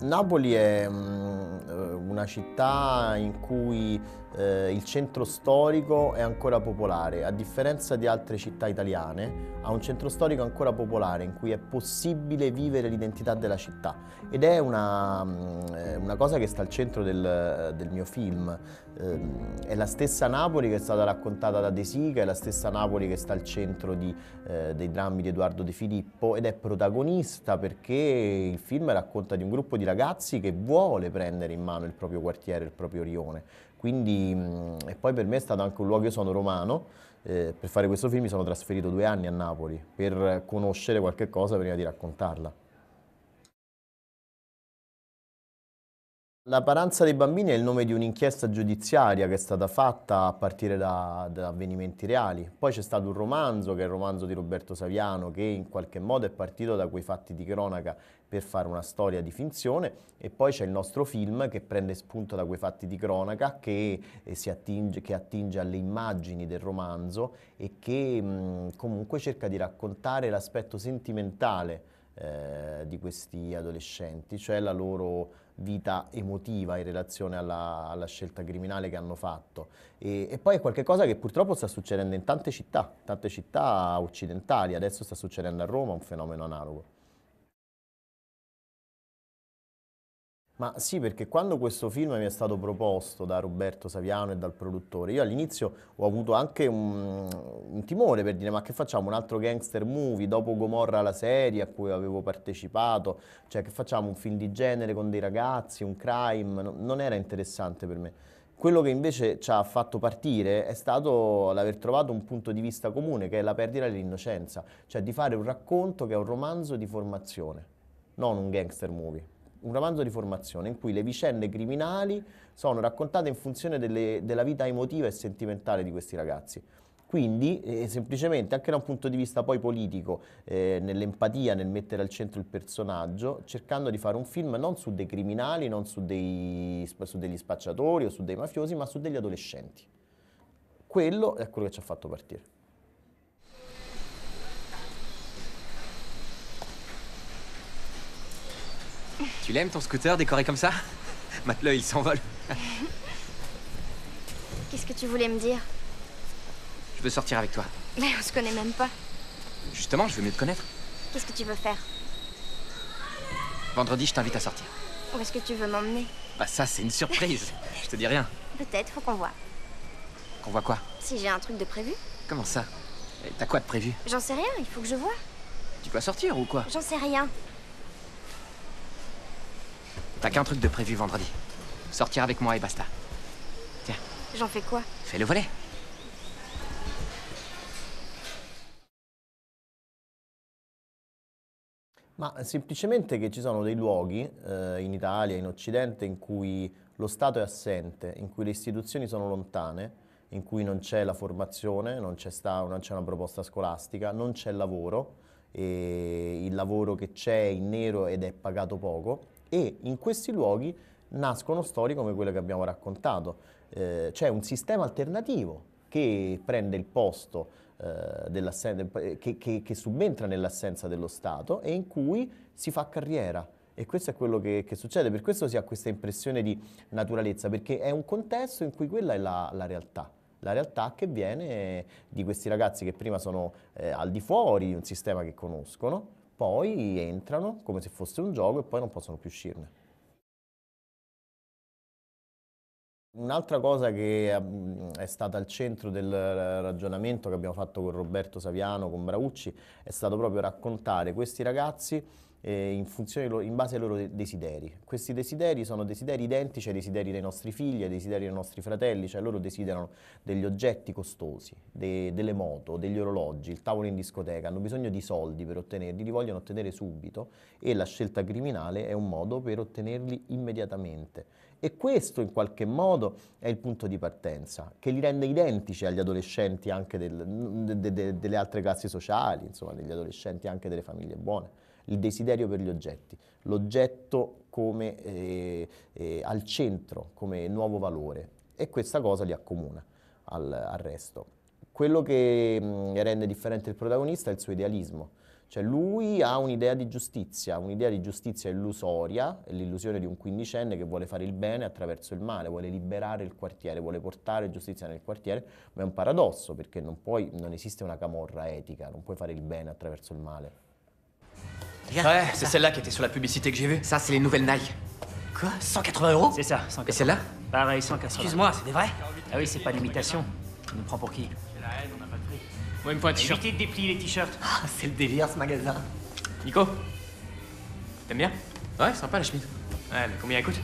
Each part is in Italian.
Napoli è eh, una città in cui eh, il centro storico è ancora popolare, a differenza di altre città italiane, ha un centro storico ancora popolare in cui è possibile vivere l'identità della città ed è una, mm, una cosa che sta al centro del, del mio film. Eh, è la stessa Napoli che è stata raccontata da De Sica, è la stessa Napoli che sta al centro di, eh, dei drammi di Edoardo De Filippo ed è protagonista perché il film racconta di un gruppo di ragazzi che vuole prendere in mano il proprio quartiere, il proprio rione. Quindi, e poi per me è stato anche un luogo, io sono romano, eh, per fare questo film mi sono trasferito due anni a Napoli per conoscere qualche cosa prima di raccontarla. La paranza dei bambini è il nome di un'inchiesta giudiziaria che è stata fatta a partire da, da, avvenimenti reali. Poi c'è stato un romanzo, che è il romanzo di Roberto Saviano, che in qualche modo è partito da quei fatti di cronaca per fare una storia di finzione e poi c'è il nostro film che prende spunto da quei fatti di cronaca, che, eh, attinge, che attinge, alle immagini del romanzo e che mh, comunque cerca di raccontare l'aspetto sentimentale eh, di questi adolescenti, cioè la loro vita emotiva in relazione alla, alla scelta criminale che hanno fatto. E, e, poi è qualcosa che purtroppo sta succedendo in tante città, tante città occidentali, adesso sta succedendo a Roma un fenomeno analogo. Ma sì, perché quando questo film mi è stato proposto da Roberto Saviano e dal produttore, io all'inizio ho avuto anche un, un, timore per dire ma che facciamo, un altro gangster movie dopo Gomorra la serie a cui avevo partecipato, cioè che facciamo un film di genere con dei ragazzi, un crime, no, non era interessante per me. Quello che invece ci ha fatto partire è stato l'aver trovato un punto di vista comune che è la perdita dell'innocenza, cioè di fare un racconto che è un romanzo di formazione, non un gangster movie un romanzo di formazione in cui le vicende criminali sono raccontate in funzione delle, della vita emotiva e sentimentale di questi ragazzi. Quindi eh, semplicemente anche da un punto di vista poi politico, eh, nell'empatia, nel mettere al centro il personaggio, cercando di fare un film non su dei criminali, non su, dei, su degli spacciatori o su dei mafiosi, ma su degli adolescenti. Quello è quello che ci ha fatto partire. Tu l'aimes ton scooter décoré comme ça Maintenant, il s'envole. Qu'est-ce que tu voulais me dire? Je veux sortir avec toi. Mais on se connaît même pas. Justement, je veux mieux te connaître. Qu'est-ce que tu veux faire? Vendredi, je t'invite à sortir. Où est-ce que tu veux m'emmener? Bah ça, c'est une surprise. je te dis rien. Peut-être, faut qu'on voit. Qu'on voit quoi? Si j'ai un truc de prévu. Comment ça? T'as quoi de prévu? J'en sais rien, il faut que je vois. Tu dois sortir ou quoi? J'en sais rien. T'as qu'un truc de prévu vendredi. Sortir avec moi et basta. Tiens. J'en fais quoi Fais le volet. Ma semplicemente che ci sono dei luoghi eh, in Italia, in Occidente, in cui lo Stato è assente, in cui le istituzioni sono lontane, in cui non c'è la formazione, non c'è una proposta scolastica, non c'è lavoro, e il lavoro che c'è è in nero ed è pagato poco e in questi luoghi nascono storie come quelle che abbiamo raccontato. Eh, c'è un sistema alternativo che prende il posto eh, che, che, che, subentra nell'assenza dello Stato e in cui si fa carriera. E questo è quello che, che, succede, per questo si ha questa impressione di naturalezza, perché è un contesto in cui quella è la, la realtà la realtà che viene di questi ragazzi che prima sono eh, al di fuori di un sistema che conoscono, poi entrano come se fosse un gioco e poi non possono più uscirne. Un'altra cosa che mm, è stata al centro del ragionamento che abbiamo fatto con Roberto Saviano, con Braucci, è stato proprio raccontare questi ragazzi eh, in, funzione, in base ai loro desideri. Questi desideri sono desideri identici ai desideri dei nostri figli, ai desideri dei nostri fratelli, cioè loro desiderano degli oggetti costosi, de, delle moto, degli orologi, il tavolo in discoteca, hanno bisogno di soldi per ottenerli, li vogliono ottenere subito e la scelta criminale è un modo per ottenerli immediatamente. E questo in qualche modo è il punto di partenza, che li rende identici agli adolescenti anche del, de, de, delle altre classi sociali, insomma, degli adolescenti anche delle famiglie buone il desiderio per gli oggetti, l'oggetto come eh, eh, al centro, come nuovo valore e questa cosa li accomuna al, al resto. Quello che mh, rende differente il protagonista è il suo idealismo, Cioè lui ha un'idea di giustizia, un'idea di giustizia illusoria, l'illusione di un quindicenne che vuole fare il bene attraverso il male, vuole liberare il quartiere, vuole portare giustizia nel quartiere, ma è un paradosso perché non, puoi, non esiste una camorra etica, non puoi fare il bene attraverso il male. Ouais, c'est celle-là qui était sur la publicité que j'ai vue. Ça, c'est les nouvelles Nike. Quoi? 180 euros? C'est ça, Et 180. celle-là? Pareil, 180. Excuse-moi, c'est des vrais? Ah oui, c'est pas l'imitation. Tu nous prends pour qui? Moi, il me faut un t-shirt. Évitez de déplier les t-shirts. Ah, c'est le délire, ce magasin. Nico? T'aimes bien? Ouais, sympa la chemise. Ouais, mais combien elle coûte?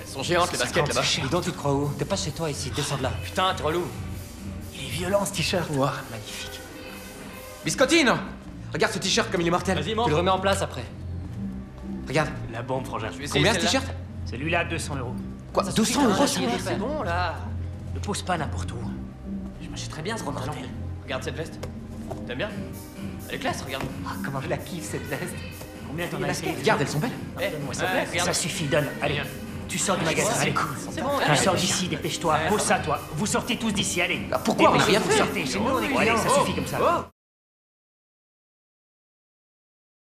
Elles sont géantes, les baskets, là-bas. Dis donc, tu te crois où? T'es pas chez toi ici, descends de là. Putain, t'es relou. Il est violent ce t-shirt. Ouah, magnifique. Biscottine Regarde ce t-shirt comme il est mortel. Tu le remets en place après. Regarde. La bombe, frangin. Je vais essayer Combien ce t-shirt Celui-là, 200 euros. Quoi Ça 200 suffit, euros C'est bon, là. Ne pose pas n'importe où. Je m'achèterais bien ce mortel. Regarde cette veste. T'aimes bien Elle est classe, regarde. Ah, comment je la kiffe cette veste. Combien t'en as essayé Regarde, elles sont belles. Eh, Donne-moi ça. ouais. Ça suffit, donne. Allez. Tu sors du magasin, allez. C'est bon, Tu sors d'ici, dépêche-toi. Pose ça, toi. Vous sortez tous d'ici, allez. Bah, pourquoi On a rien fait. sortez. Chez nous, on est Oh, Allez, oh, ça oh, suffit comme ça.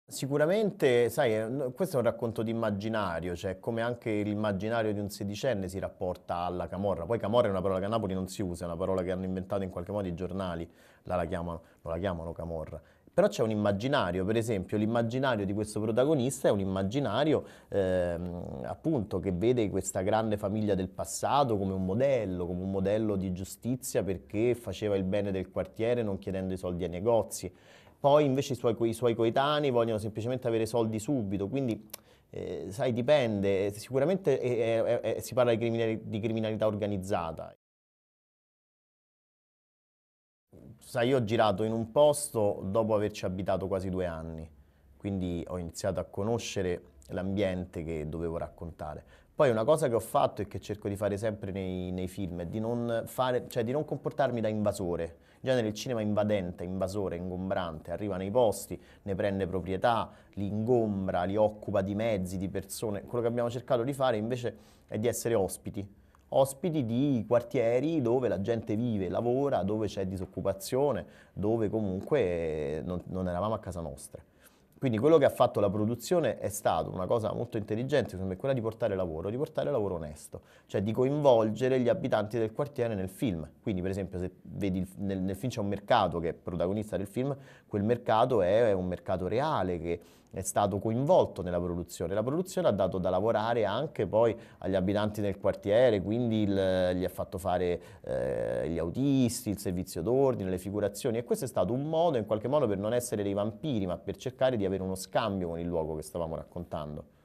Sicuramente, sai, eh, questo è un racconto di immaginario, cioè come anche l'immaginario di un sedicenne si rapporta alla camorra. Poi camorra è una parola che a Napoli non si usa, è una parola che hanno inventato in qualche modo i giornali, là la chiamano, non la chiamano camorra. Però c'è un immaginario, per esempio l'immaginario di questo protagonista è un immaginario ehm, appunto che vede questa grande famiglia del passato come un modello, come un modello di giustizia perché faceva il bene del quartiere non chiedendo i soldi ai negozi. Poi invece i suoi, i suoi coetanei vogliono semplicemente avere soldi subito, quindi eh, sai, dipende, sicuramente è- è- è- si parla di, criminali- di criminalità organizzata. Sai, io ho girato in un posto dopo averci abitato quasi due anni, quindi ho iniziato a conoscere l'ambiente che dovevo raccontare. Poi una cosa che ho fatto e che cerco di fare sempre nei, nei film è di non, fare, cioè di non comportarmi da invasore. In genere il cinema è invadente, invasore, ingombrante, arriva nei posti, ne prende proprietà, li ingombra, li occupa di mezzi, di persone. Quello che abbiamo cercato di fare invece è di essere ospiti, ospiti di quartieri dove la gente vive, lavora, dove c'è disoccupazione, dove comunque non, non eravamo a casa nostra. Quindi quello che ha fatto la produzione è stato una cosa molto intelligente, secondo me, quella di portare lavoro, di portare lavoro onesto, cioè di coinvolgere gli abitanti del quartiere nel film. Quindi, per esempio, se vedi il- nel, nel film c'è un mercato che è protagonista del film, quel mercato è un mercato reale che è stato coinvolto nella produzione. La produzione ha dato da lavorare anche poi agli abitanti del quartiere, quindi il- gli ha fatto fare eh, gli autisti, il servizio d'ordine, le figurazioni e questo è stato un modo, in qualche modo, per non essere dei vampiri, ma per cercare di avere uno scambio con il luogo che stavamo raccontando.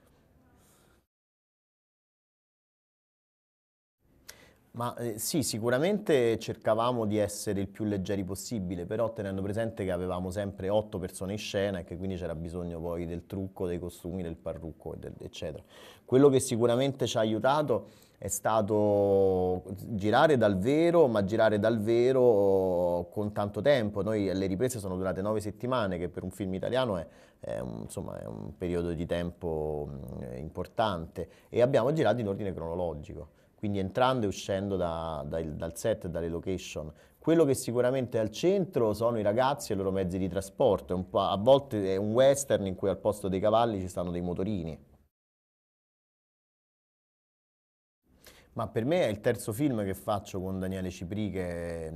Ma eh, sì, sicuramente cercavamo di essere il più leggeri possibile, però tenendo presente che avevamo sempre otto persone in scena e che quindi c'era bisogno poi del trucco, dei costumi, del parrucco, eccetera. Quello che sicuramente ci ha aiutato è stato girare dal vero, ma girare dal vero con tanto tempo. Noi le riprese sono durate nove settimane, che per un film italiano è, è un, insomma, è un periodo di tempo mh, importante, e abbiamo girato in ordine cronologico quindi entrando e uscendo da- dai- dal set dalle location. Quello che sicuramente è al centro sono i ragazzi e i loro mezzi di trasporto, a volte è un western in cui al posto dei cavalli ci stanno dei motorini. Ma per me è il terzo film che faccio con Daniele Cipri, che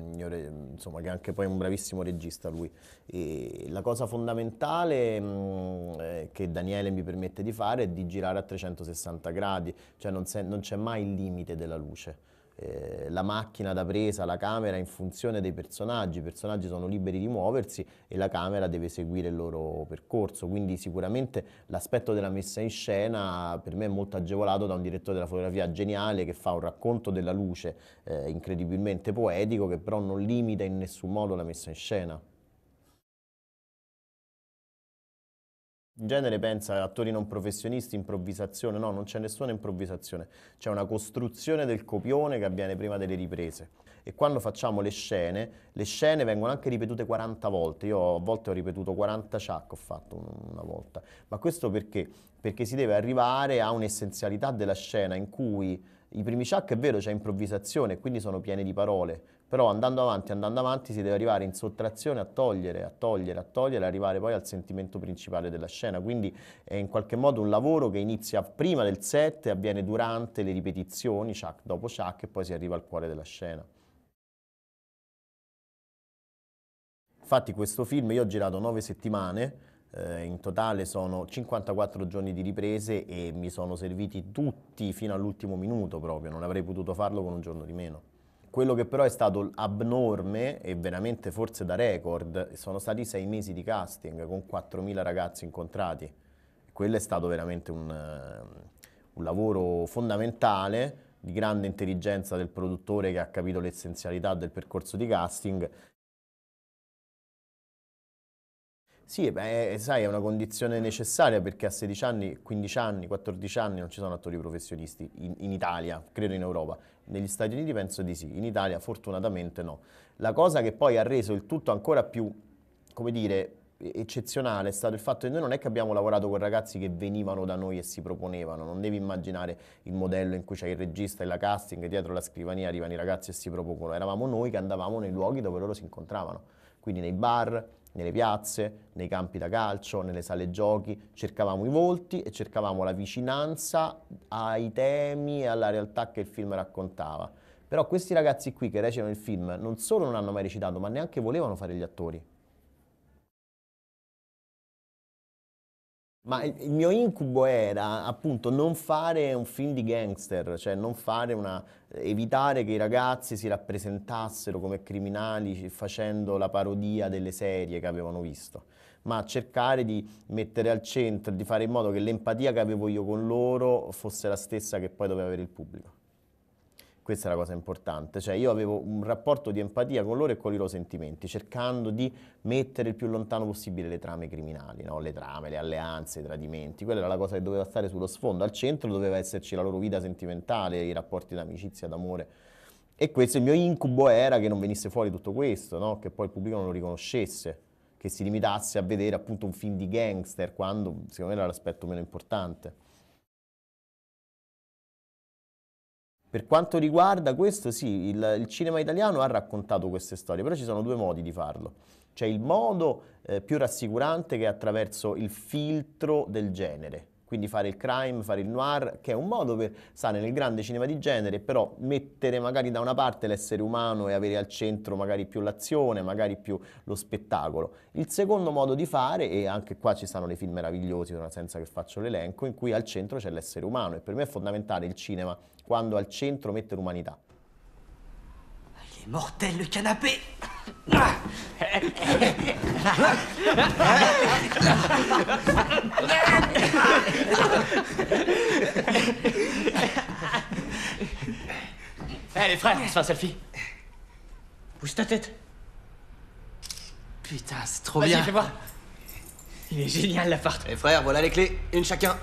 insomma, che è anche poi un bravissimo regista lui. E la cosa fondamentale mh, eh, che Daniele mi permette di fare è di girare a 360 gradi, cioè non, se- non c'è mai il limite della luce. Eh, la macchina da presa, la camera in funzione dei personaggi, i personaggi sono liberi di muoversi e la camera deve seguire il loro percorso, quindi sicuramente l'aspetto della messa in scena per me è molto agevolato da un direttore della fotografia geniale che fa un racconto della luce eh, incredibilmente poetico che però non limita in nessun modo la messa in scena. In genere pensa attori non professionisti, improvvisazione, no, non c'è nessuna improvvisazione, c'è una costruzione del copione che avviene prima delle riprese. E quando facciamo le scene, le scene vengono anche ripetute 40 volte. Io a volte ho ripetuto 40 ciak, ho fatto una volta. Ma questo perché? perché si deve arrivare a un'essenzialità della scena in cui i primi Chuck è vero c'è improvvisazione, quindi sono pieni di parole, però andando avanti, andando avanti si deve arrivare in sottrazione a togliere, a togliere, a togliere, arrivare poi al sentimento principale della scena, quindi è in qualche modo un lavoro che inizia prima del set avviene durante le ripetizioni, Chuck dopo Chuck e poi si arriva al cuore della scena. Infatti questo film io ho girato nove settimane, eh, in totale sono 54 giorni di riprese e mi sono serviti tutti fino all'ultimo minuto proprio, non avrei potuto farlo con un giorno di meno. Quello che però è stato abnorme e veramente forse da record sono stati sei mesi di casting con 4.000 ragazzi incontrati. Quello è stato veramente un, un lavoro fondamentale di grande intelligenza del produttore che ha capito l'essenzialità del percorso di casting Sì, beh, sai, è una condizione necessaria perché a 16 anni, 15 anni, 14 anni non ci sono attori professionisti in, in, Italia, credo in Europa. Negli Stati Uniti penso di sì, in Italia fortunatamente no. La cosa che poi ha reso il tutto ancora più, come dire, eccezionale è stato il fatto che noi non è che abbiamo lavorato con ragazzi che venivano da noi e si proponevano, non devi immaginare il modello in cui c'è il regista e la casting, dietro la scrivania arrivano i ragazzi e si propongono, eravamo noi che andavamo nei luoghi dove loro si incontravano, quindi nei bar, nelle piazze, nei campi da calcio, nelle sale giochi, cercavamo i volti e cercavamo la vicinanza ai temi e alla realtà che il film raccontava. Però questi ragazzi qui che recitano il film non solo non hanno mai recitato, ma neanche volevano fare gli attori. Ma il mio incubo era appunto non fare un film di gangster, cioè non fare una, evitare che i ragazzi si rappresentassero come criminali facendo la parodia delle serie che avevano visto, ma cercare di mettere al centro, di fare in modo che l'empatia che avevo io con loro fosse la stessa che poi doveva avere il pubblico. Questa è la cosa importante, cioè io avevo un rapporto di empatia con loro e con i loro sentimenti, cercando di mettere il più lontano possibile le trame criminali, no? le trame, le alleanze, i tradimenti, quella era la cosa che doveva stare sullo sfondo, al centro doveva esserci la loro vita sentimentale, i rapporti d'amicizia, d'amore. E questo il mio incubo era che non venisse fuori tutto questo, no? che poi il pubblico non lo riconoscesse, che si limitasse a vedere appunto un film di gangster, quando secondo me era l'aspetto meno importante. Per quanto riguarda questo, sì, il, il, cinema italiano ha raccontato queste storie, però ci sono due modi di farlo. C'è il modo eh, più rassicurante che è attraverso il filtro del genere, quindi fare il crime, fare il noir, che è un modo per stare nel grande cinema di genere, però mettere magari da una parte l'essere umano e avere al centro magari più l'azione, magari più lo spettacolo. Il secondo modo di fare, e anche qua ci stanno dei film meravigliosi, senza che faccio l'elenco, in cui al centro c'è l'essere umano e per me è fondamentale il cinema quando al centro mette l'umanità. Il mortel le canapé Eh les frères, on se fait un selfie. Bouge ta tête. Putain, c'est trop Vas-y, bien. fais voir. Il est génial l'appart. Les frères, voilà les clés, une chacun.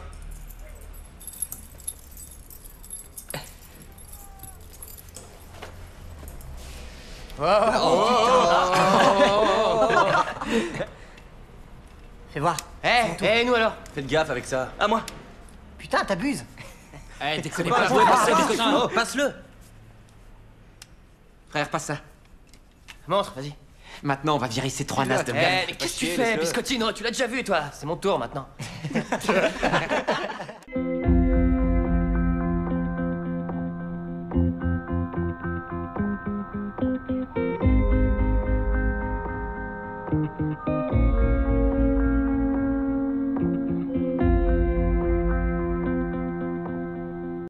Fais voir. Eh, Eh, nous alors faites gaffe avec ça. À moi. Putain, t'abuses. Eh, déconnez pas pas. passe-le. Oh, passe-le. Frère, passe ça. Montre, vas-y. Maintenant, on va virer ces trois nasses de Eh, merde. mais qu'est-ce que tu fais, Biscottino Tu l'as déjà vu, toi. C'est mon tour maintenant.